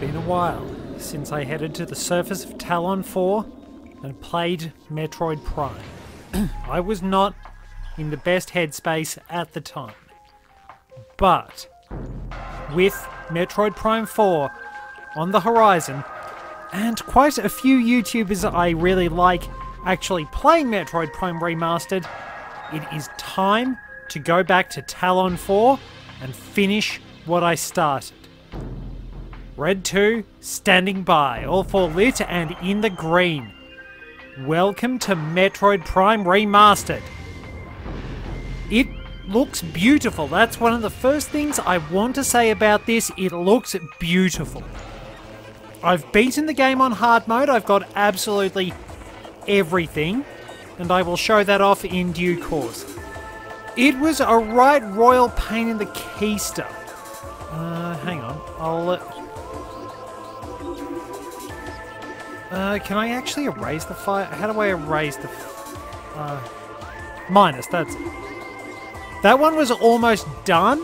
been a while since I headed to the surface of Tallon 4 and played Metroid Prime. I was not in the best headspace at the time. But with Metroid Prime 4 on the horizon, and quite a few YouTubers I really like actually playing Metroid Prime Remastered, it is time to go back to Tallon 4 and finish what I started. Red 2, standing by, all four lit and in the green. Welcome to Metroid Prime Remastered. It looks beautiful. That's one of the first things I want to say about this. It looks beautiful. I've beaten the game on hard mode. I've got absolutely everything, and I will show that off in due course. It was a right royal pain in the keister. Uh, hang on. I'll. Uh, can I actually erase the fire? How do I erase the. Uh, minus, that's. That one was almost done,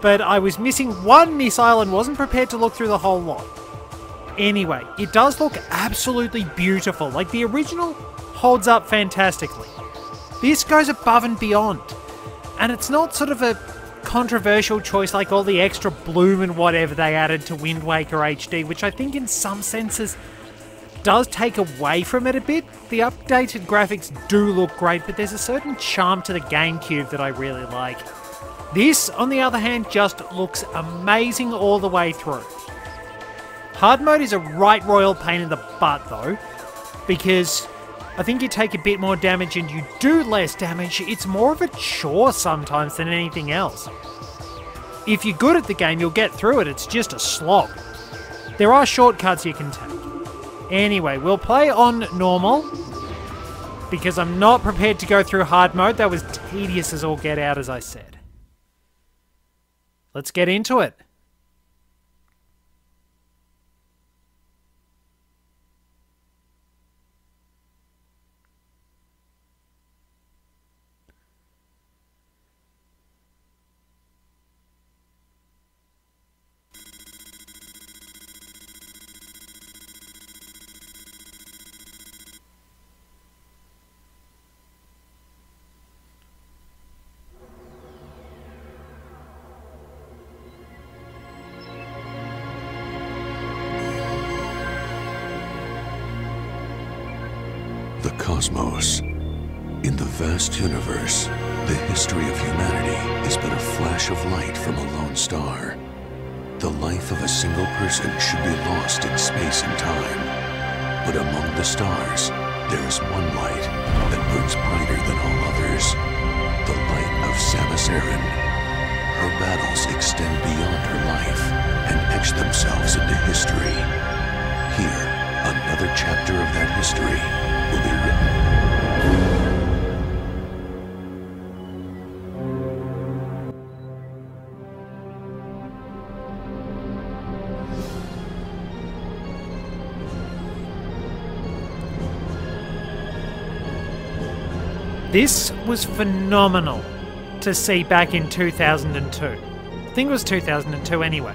but I was missing one missile and wasn't prepared to look through the whole lot. Anyway, it does look absolutely beautiful. Like the original holds up fantastically. This goes above and beyond. And it's not sort of a controversial choice like all the extra bloom and whatever they added to Wind Waker HD, which I think in some senses does take away from it a bit. The updated graphics do look great, but there's a certain charm to the GameCube that I really like. This, on the other hand, just looks amazing all the way through. Hard mode is a right royal pain in the butt though, because I think you take a bit more damage and you do less damage. It's more of a chore sometimes than anything else. If you're good at the game, you'll get through it. It's just a slog. There are shortcuts you can take. Anyway, we'll play on normal because I'm not prepared to go through hard mode. That was tedious as all get out, as I said. Let's get into it. The cosmos. In the vast universe, the history of humanity is but a flash of light from a lone star. The life of a single person should be lost in space and time. But among the stars, there is one light that burns brighter than all others. The light of Samus Aran. Her battles extend beyond her life and etch themselves into history. Here, another chapter of that history This was phenomenal to see back in 2002. I think it was 2002 anyway.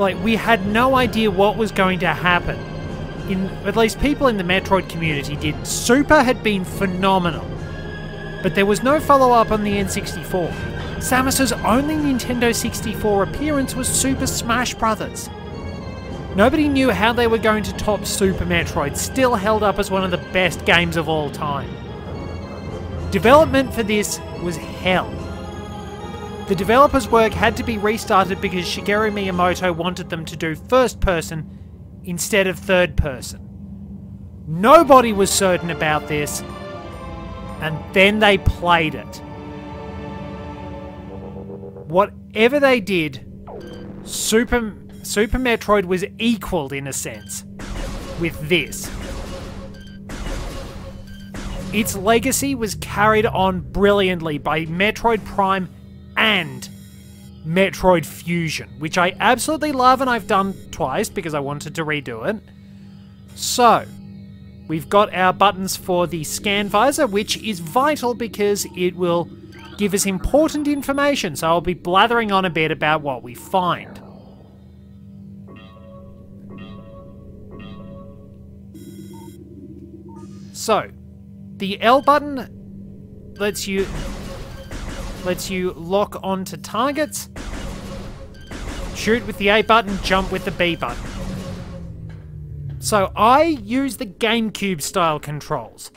Like, we had no idea what was going to happen. In at least people in the Metroid community did. Super had been phenomenal. But there was no follow up on the N64. Samus's only Nintendo 64 appearance was Super Smash Bros. Nobody knew how they were going to top Super Metroid, still held up as one of the best games of all time. Development for this was hell. The developers' work had to be restarted because Shigeru Miyamoto wanted them to do first person instead of third person. Nobody was certain about this, and then they played it. Whatever they did, Super, Super Metroid was equaled in a sense with this. Its legacy was carried on brilliantly by Metroid Prime and Metroid Fusion, which I absolutely love and I've done twice because I wanted to redo it. So, we've got our buttons for the scan visor, which is vital because it will give us important information, so I'll be blathering on a bit about what we find. So, the L button lets you lets you lock onto targets. Shoot with the A button, jump with the B button. So I use the GameCube style controls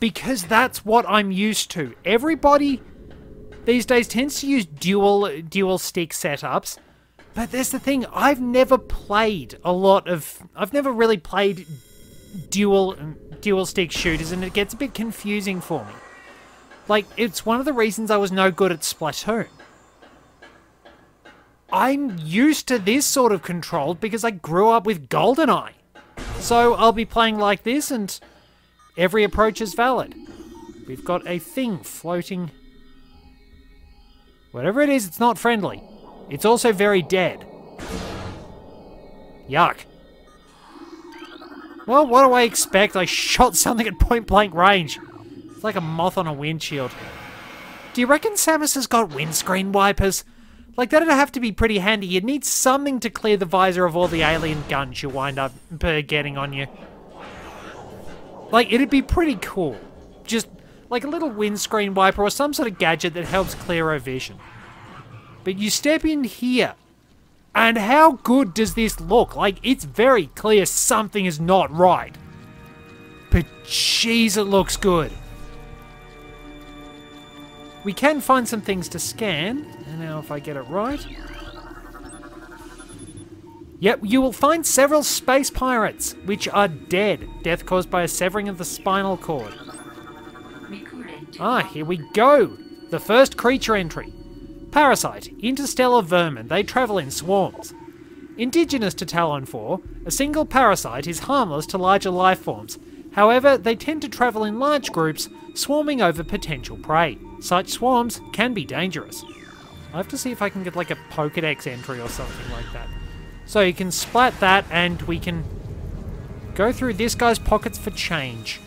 because that's what I'm used to. Everybody these days tends to use dual dual stick setups. But there's the thing, I've never played a lot of I've never really played dual dual stick shooters and it gets a bit confusing for me. Like it's one of the reasons I was no good at Splatoon. I'm used to this sort of control because I grew up with GoldenEye. So I'll be playing like this and every approach is valid. We've got a thing floating Whatever it is, it's not friendly. It's also very dead. Yuck. Well, what do I expect? I shot something at point blank range. It's like a moth on a windshield. Do you reckon Samus has got windscreen wipers? Like, that'd have to be pretty handy. You'd need something to clear the visor of all the alien guns you wind up uh, getting on you. Like, it'd be pretty cool. Just like a little windscreen wiper or some sort of gadget that helps clear our vision. But you step in here, and how good does this look? Like, it's very clear something is not right. But jeez, it looks good. We can find some things to scan. And now if I get it right. Yep, you will find several space pirates, which are dead. Death caused by a severing of the spinal cord. Ah, here we go. The first creature entry. Parasite, interstellar vermin. They travel in swarms. Indigenous to Tallon 4, a single parasite is harmless to larger life forms. However, they tend to travel in large groups, swarming over potential prey. Such swarms can be dangerous. I have to see if I can get like a Pokedex entry or something like that. So you can splat that and we can go through this guy's pockets for change.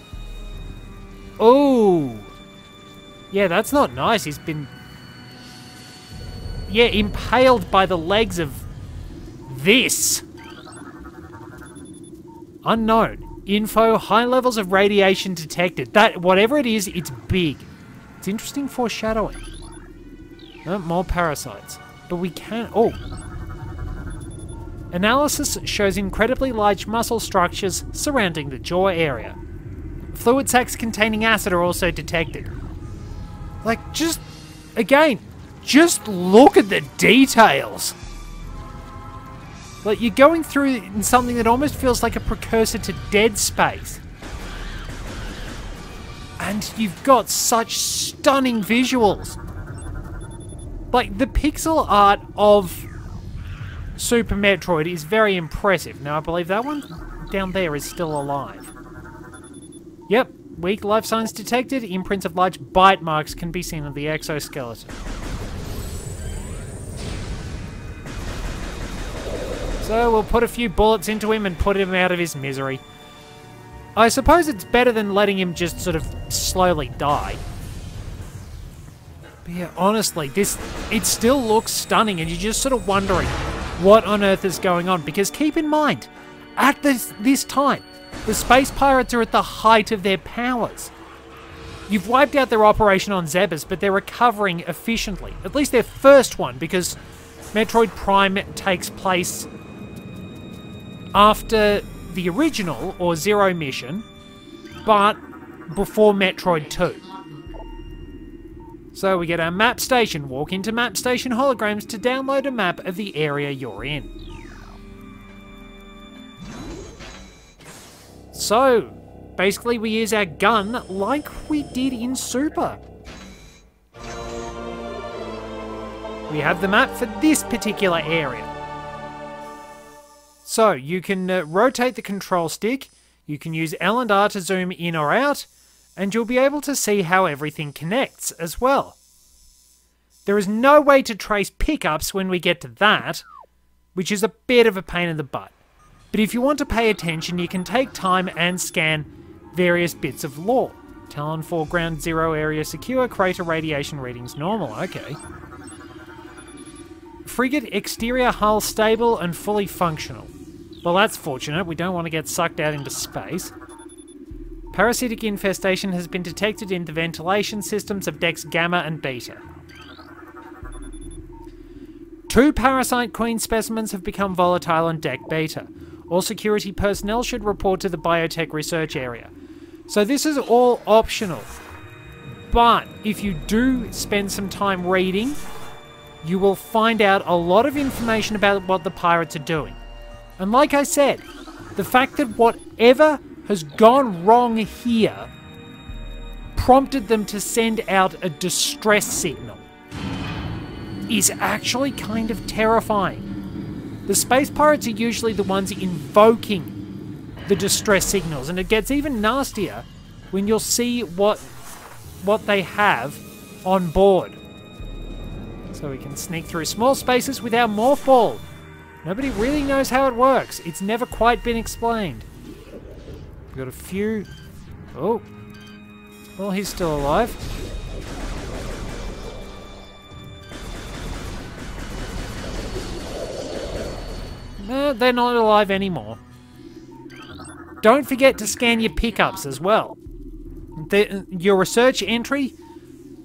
Oh! Yeah, that's not nice. He's been... Yeah, impaled by the legs of this. Unknown. Info, high levels of radiation detected. That, whatever it is, it's big. It's interesting foreshadowing. No, more parasites. But we can't. Oh! Analysis shows incredibly large muscle structures surrounding the jaw area. Fluid sacs containing acid are also detected. Like, just... Again, just look at the details! Like, you're going through in something that almost feels like a precursor to Dead Space. And you've got such stunning visuals. Like, the pixel art of Super Metroid is very impressive. Now, I believe that one down there is still alive. Yep, weak life signs detected. Imprints of large bite marks can be seen on the exoskeleton. So we'll put a few bullets into him and put him out of his misery. I suppose it's better than letting him just sort of slowly die. But yeah, honestly, this it still looks stunning, and you're just sort of wondering what on earth is going on. Because keep in mind, at this this time, the space pirates are at the height of their powers. You've wiped out their operation on Zebes, but they're recovering efficiently. At least their first one, because Metroid Prime takes place after the original or Zero mission, but before Metroid 2. So we get our map station. Walk into map station holograms to download a map of the area you're in. So, basically we use our gun like we did in Super. We have the map for this particular area. So, you can uh, rotate the control stick, you can use L and R to zoom in or out, and you'll be able to see how everything connects as well. There is no way to trace pickups when we get to that, which is a bit of a pain in the butt. But if you want to pay attention, you can take time and scan various bits of lore. Tallon 4 ground zero area secure, crater radiation readings normal, okay. Frigate exterior hull stable and fully functional. Well, that's fortunate, we don't want to get sucked out into space. Parasitic infestation has been detected in the ventilation systems of decks Gamma and Beta. Two parasite queen specimens have become volatile on deck Beta. All security personnel should report to the biotech research area. So this is all optional. But if you do spend some time reading, you will find out a lot of information about what the pirates are doing. And like I said, the fact that whatever has gone wrong here prompted them to send out a distress signal is actually kind of terrifying. The space pirates are usually the ones invoking the distress signals, and it gets even nastier when you'll see what what they have on board. So we can sneak through small spaces with our morph ball. Nobody really knows how it works. It's never quite been explained. We've got a few... Oh. Well, he's still alive. No, they're not alive anymore. Don't forget to scan your pickups as well. The, your research entry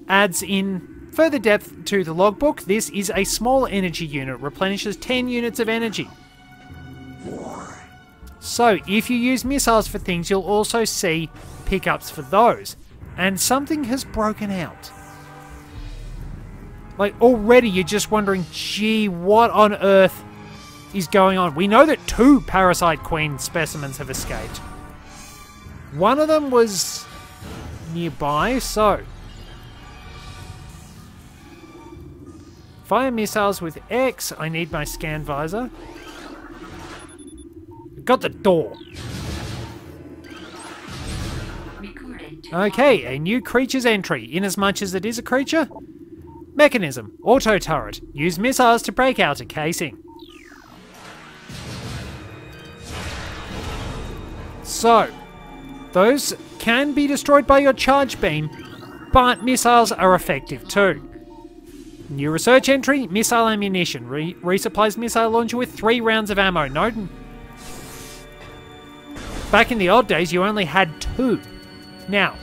adds in further depth to the logbook. This is a small energy unit, replenishes 10 units of energy. So, if you use missiles for things, you'll also see pickups for those. And something has broken out. Like, already you're just wondering, gee, what on earth is going on? We know that two Parasite Queen specimens have escaped. One of them was nearby, so... Fire missiles with X. I need my scan visor. Got the door. Okay, a new creature's entry. Inasmuch as it is a creature. Mechanism. Auto turret. Use missiles to break out a casing. So, those can be destroyed by your charge beam, but missiles are effective too. New research entry, missile ammunition. Re resupplies missile launcher with three rounds of ammo. No, Back in the old days, you only had two. Now,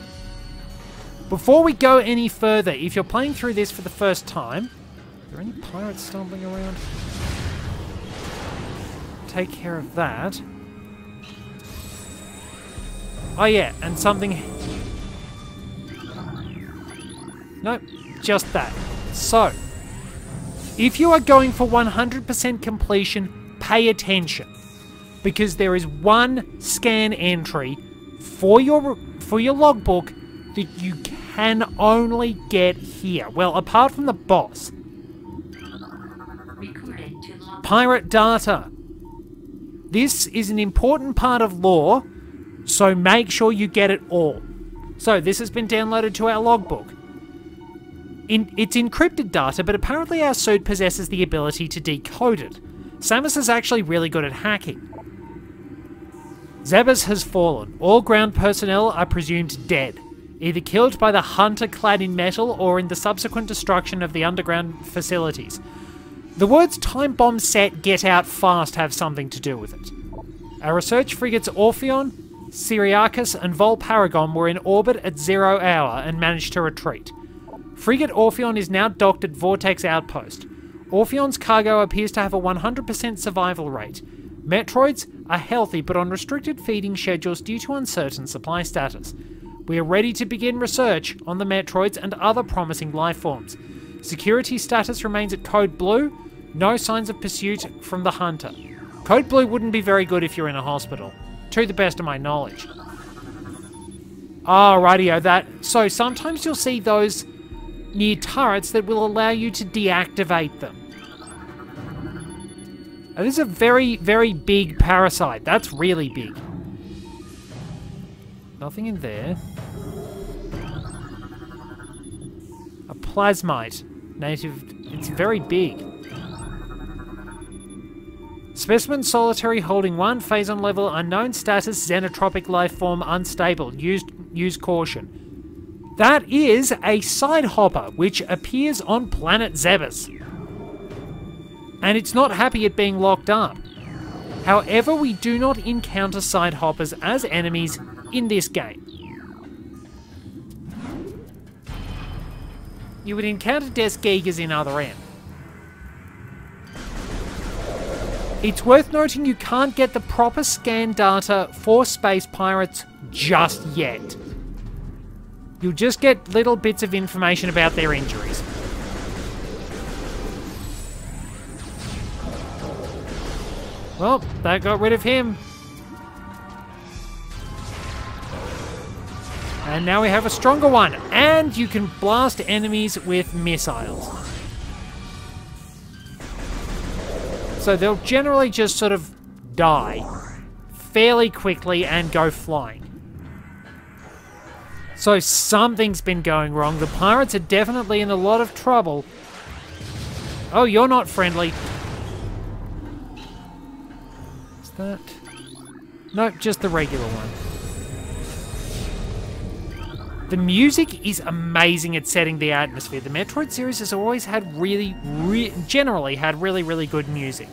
before we go any further, if you're playing through this for the first time, are there any pirates stumbling around? Take care of that. Oh yeah, and something... Nope, just that. So, if you are going for 100% completion, pay attention because there is one scan entry for your for your logbook that you can only get here. Well, apart from the boss. Pirate data. This is an important part of lore, so make sure you get it all. So this has been downloaded to our logbook. In, it's encrypted data, but apparently our suit possesses the ability to decode it. Samus is actually really good at hacking. Zebes has fallen. All ground personnel are presumed dead, either killed by the hunter clad in metal or in the subsequent destruction of the underground facilities. The words time bomb set get out fast have something to do with it. Our research frigates Orpheon, Siriacus, and Vol Paragom were in orbit at zero hour and managed to retreat. Frigate Orpheon is now docked at Vortex Outpost. Orpheon's cargo appears to have a 100% survival rate, Metroids are healthy but on restricted feeding schedules due to uncertain supply status. We are ready to begin research on the Metroids and other promising life forms. Security status remains at Code Blue, no signs of pursuit from the Hunter. Code Blue wouldn't be very good if you're in a hospital, to the best of my knowledge. Ah, rightio, that. So sometimes you'll see those near turrets that will allow you to deactivate them. Now, this is a very, very big parasite. That's really big. Nothing in there. A plasmite. Native. It's very big. Specimen solitary holding one phase on level unknown status xenotropic life form unstable. Use, use caution. That is a side hopper which appears on planet Zebes. And it's not happy at being locked up. However, we do not encounter side hoppers as enemies in this game. You would encounter Dessgeegas in other end. It's worth noting you can't get the proper scan data for Space Pirates just yet. You'll just get little bits of information about their injuries. Well, that got rid of him. And now we have a stronger one. And you can blast enemies with missiles. So they'll generally just sort of die fairly quickly and go flying. So something's been going wrong. The pirates are definitely in a lot of trouble. Oh, you're not friendly. Is that... Nope, just the regular one. The music is amazing at setting the atmosphere. The Metroid series has always had really, re generally had really, really good music.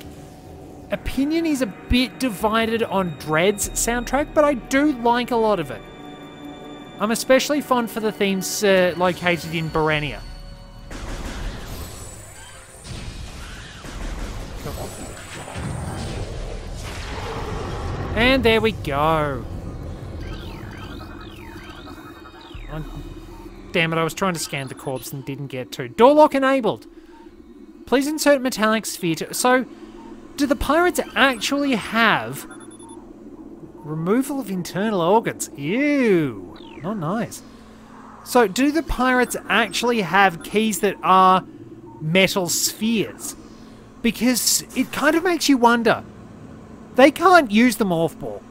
Opinion is a bit divided on Dread's soundtrack, but I do like a lot of it. I'm especially fond for the themes uh, located in Burenia. And there we go. Damn it, I was trying to scan the corpse and didn't get to. Door lock enabled. Please insert metallic sphere to... So, do the pirates actually have... Removal of internal organs? Ew. Not nice. So, do the pirates actually have keys that are metal spheres? Because it kind of makes you wonder. They can't use the morph ball.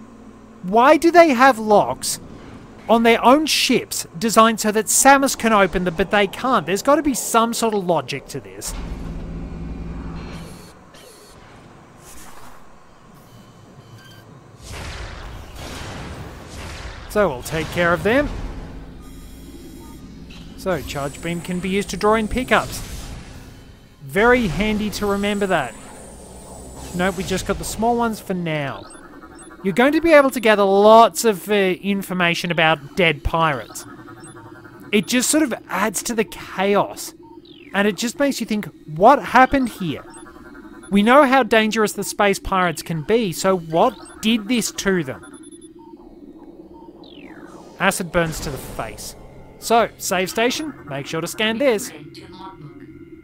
Why do they have locks on their own ships designed so that Samus can open them, but they can't. There's got to be some sort of logic to this. So we'll take care of them. So, charge beam can be used to draw in pickups. Very handy to remember that. Nope, we just got the small ones for now you're going to be able to gather lots of uh, information about dead pirates. It just sort of adds to the chaos. And it just makes you think, what happened here? We know how dangerous the space pirates can be, so what did this to them? Acid burns to the face. So, save station, make sure to scan this.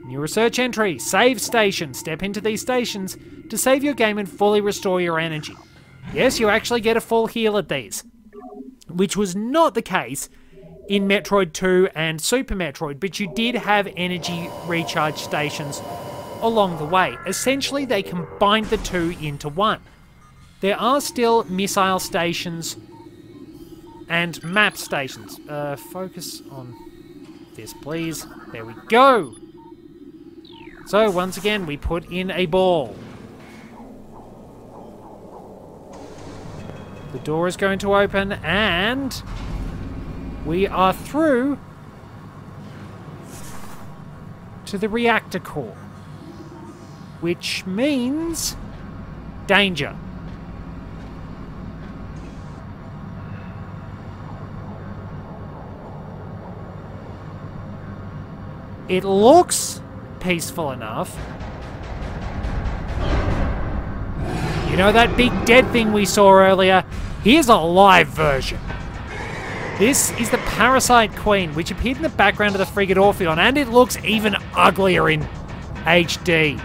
New research entry, save station. Step into these stations to save your game and fully restore your energy. Yes, you actually get a full heal at these, which was not the case in Metroid 2 and Super Metroid, but you did have energy recharge stations along the way. Essentially, they combined the two into one. There are still missile stations and map stations. Uh, focus on this, please. There we go. So, once again, we put in a ball. The door is going to open and we are through to the reactor core. Which means danger. It looks peaceful enough. You know that big dead thing we saw earlier? Here's a live version. This is the Parasite Queen, which appeared in the background of the frigate Orpheon, and it looks even uglier in HD.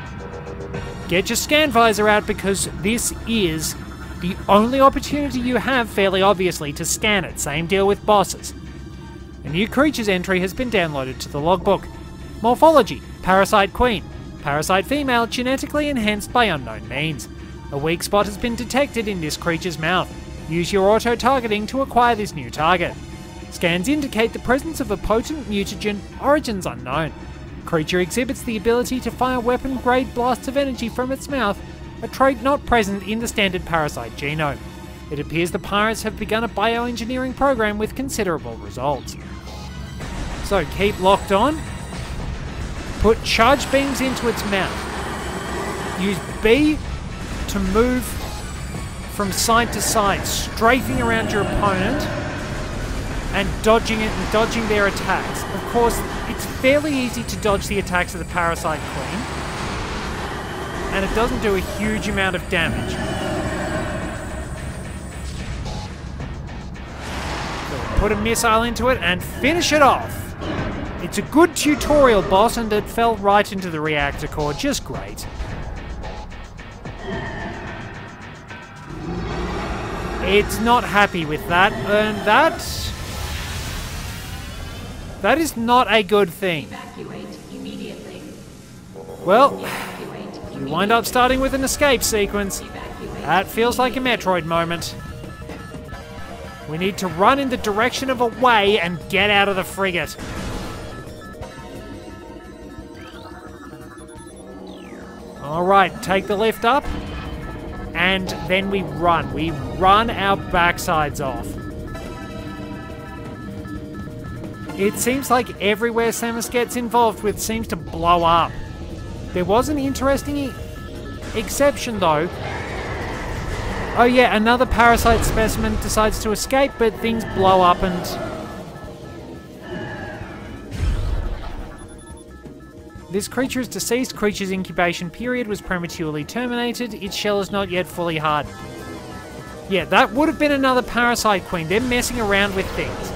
Get your scan visor out because this is the only opportunity you have, fairly obviously, to scan it. Same deal with bosses. A new creatures entry has been downloaded to the logbook. Morphology Parasite Queen. Parasite female, genetically enhanced by unknown means. A weak spot has been detected in this creature's mouth. Use your auto targeting to acquire this new target. Scans indicate the presence of a potent mutagen, origins unknown. Creature exhibits the ability to fire weapon grade blasts of energy from its mouth, a trait not present in the standard parasite genome. It appears the pirates have begun a bioengineering program with considerable results. So keep locked on. Put charge beams into its mouth. Use B to move from side to side, strafing around your opponent and dodging it and dodging their attacks. Of course, it's fairly easy to dodge the attacks of the Parasite Queen. And it doesn't do a huge amount of damage. Put a missile into it and finish it off. It's a good tutorial boss and it fell right into the reactor core, just great. It's not happy with that, and that... That is not a good thing. Well, we wind up starting with an escape sequence. That feels like a Metroid moment. We need to run in the direction of a way and get out of the frigate. Alright, take the lift up. And then we run. We run our backsides off. It seems like everywhere Samus gets involved with seems to blow up. There was an interesting e- exception though. Oh yeah, another parasite specimen decides to escape, but things blow up and. This creature's deceased creature's incubation period was prematurely terminated. Its shell is not yet fully hardened. Yeah, that would have been another parasite queen. They're messing around with things.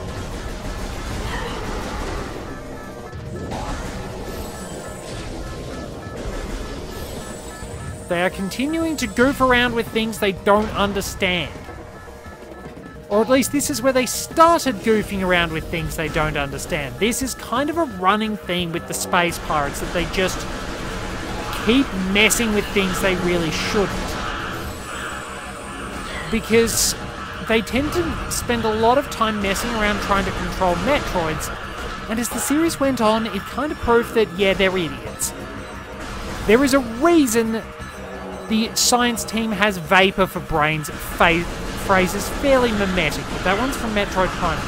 They are continuing to goof around with things they don't understand. Or at least this is where they started goofing around with things they don't understand. This is kind of a running theme with the space pirates that they just keep messing with things they really shouldn't. Because they tend to spend a lot of time messing around trying to control Metroids, and as the series went on, it kind of proved that, yeah, they're idiots. There is a reason the science team has vapor for brains fa- phrases fairly mimetic, but that one's from Metroid Prime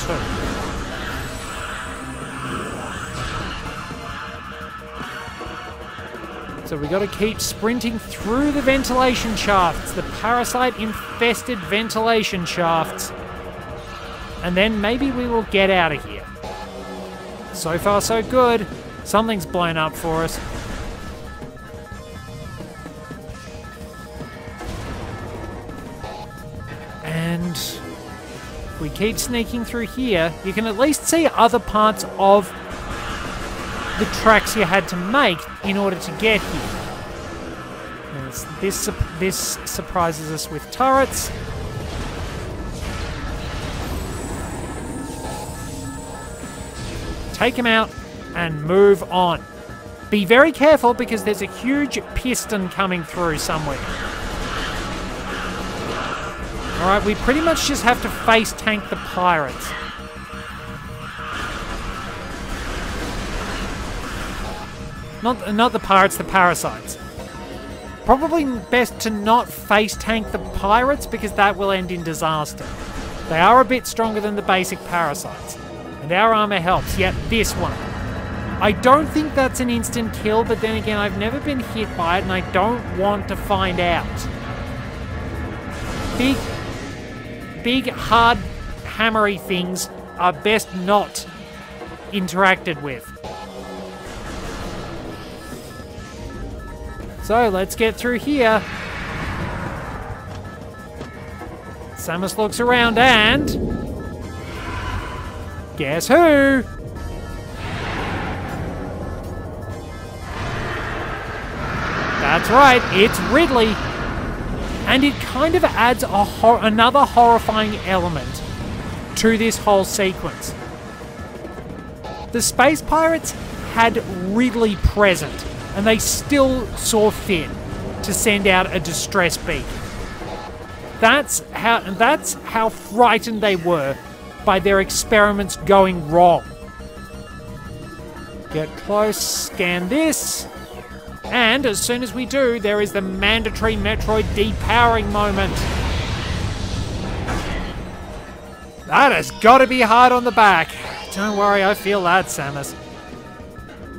2. So we got to keep sprinting through the ventilation shafts, the parasite infested ventilation shafts. And then maybe we will get out of here. So far, so good. Something's blown up for us. Keep sneaking through here, you can at least see other parts of the tracks you had to make in order to get here. This, this surprises us with turrets. Take them out and move on. Be very careful because there's a huge piston coming through somewhere. Alright, we pretty much just have to face tank the pirates. Not, not the pirates, the parasites. Probably best to not face tank the pirates because that will end in disaster. They are a bit stronger than the basic parasites. And our armor helps, yet this one. I don't think that's an instant kill, but then again, I've never been hit by it and I don't want to find out. Big big, hard, hammery things are best not interacted with. So let's get through here. Samus looks around and. Guess who? That's right, it's Ridley and it kind of adds a hor- another horrifying element to this whole sequence. The space pirates had Ridley present, and they still saw fit to send out a distress beacon. That's how and that's how frightened they were by their experiments going wrong. Get close, scan this. And as soon as we do, there is the mandatory Metroid depowering moment. That has got to be hard on the back. Don't worry, I feel that, Samus.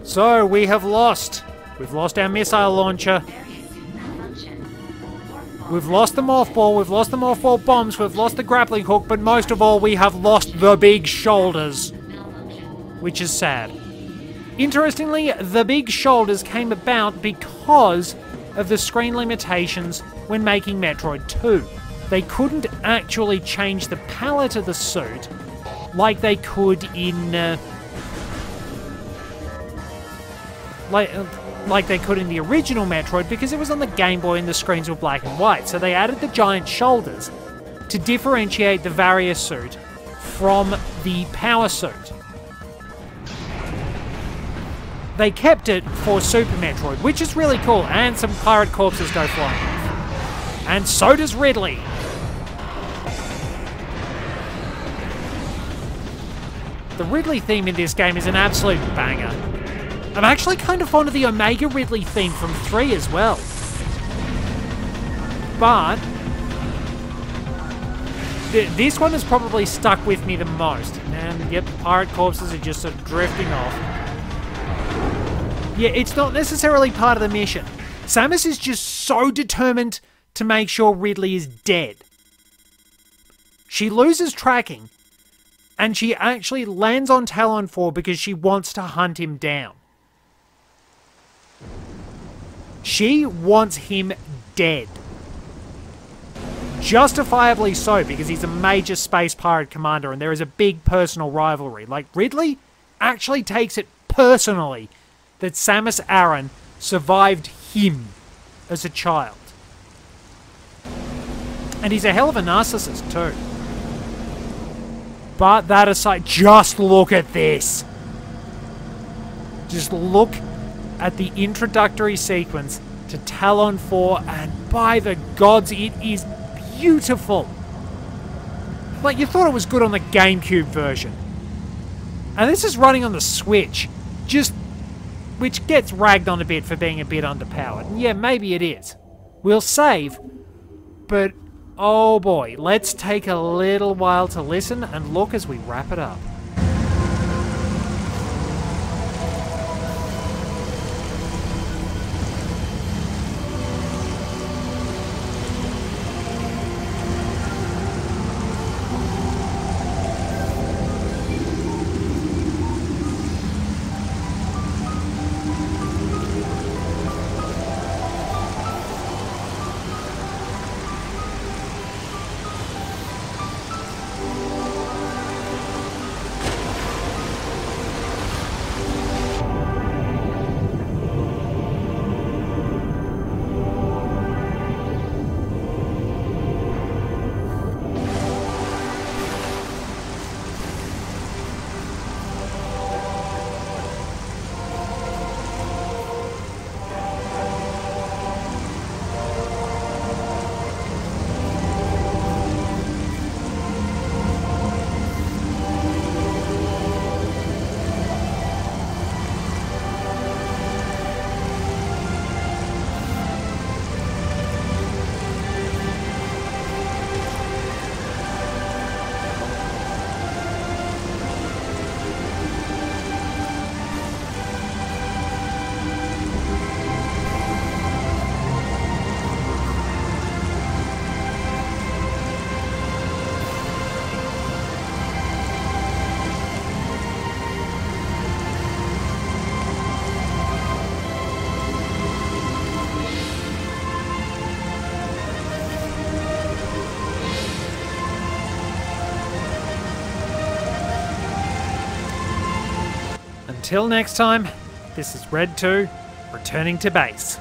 So, we have lost. We've lost our missile launcher. We've lost the morph mothball, we've lost the morph mothball bombs, we've lost the grappling hook, but most of all, we have lost the big shoulders. Which is sad. Interestingly, the big shoulders came about because of the screen limitations when making Metroid 2. They couldn't actually change the palette of the suit like they could in. Uh, like, uh, like they could in the original Metroid because it was on the Game Boy and the screens were black and white. So they added the giant shoulders to differentiate the Varia suit from the Power suit. They kept it for Super Metroid, which is really cool, and some pirate corpses go flying. And so does Ridley. The Ridley theme in this game is an absolute banger. I'm actually kind of fond of the Omega Ridley theme from 3 as well. But th- this one has probably stuck with me the most. And yep, pirate corpses are just sort of drifting off. Yeah, it's not necessarily part of the mission. Samus is just so determined to make sure Ridley is dead. She loses tracking, and she actually lands on Tallon 4 because she wants to hunt him down. She wants him dead. Justifiably so, because he's a major space pirate commander and there is a big personal rivalry. Like, Ridley actually takes it personally that Samus Aran survived him as a child. And he's a hell of a narcissist, too. But that aside, just look at this. Just look at the introductory sequence to Tallon 4, and by the gods, it is beautiful. Like, you thought it was good on the GameCube version. And this is running on the Switch. Just which gets ragged on a bit for being a bit underpowered. Yeah, maybe it is. We'll save, but oh boy, let's take a little while to listen and look as we wrap it up. Until next time, this is Red 2, returning to base.